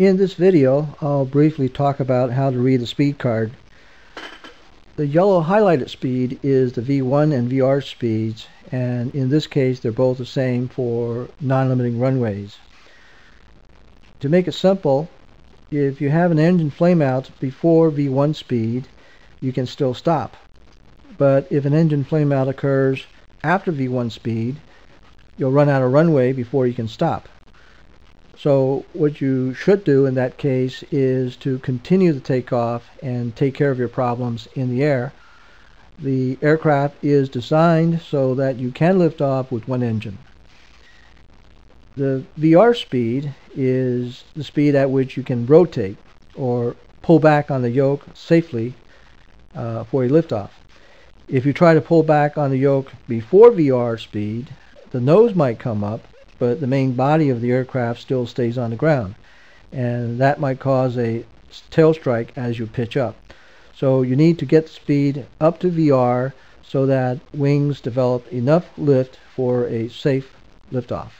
In this video, I'll briefly talk about how to read a speed card. The yellow highlighted speed is the V1 and VR speeds, and in this case, they're both the same for non-limiting runways. To make it simple, if you have an engine flameout before V1 speed, you can still stop. But if an engine flameout occurs after V1 speed, you'll run out of runway before you can stop. So what you should do in that case is to continue the takeoff and take care of your problems in the air. The aircraft is designed so that you can lift off with one engine. The VR speed is the speed at which you can rotate or pull back on the yoke safely uh, for a liftoff. If you try to pull back on the yoke before VR speed, the nose might come up but the main body of the aircraft still stays on the ground. And that might cause a tail strike as you pitch up. So you need to get speed up to VR so that wings develop enough lift for a safe liftoff.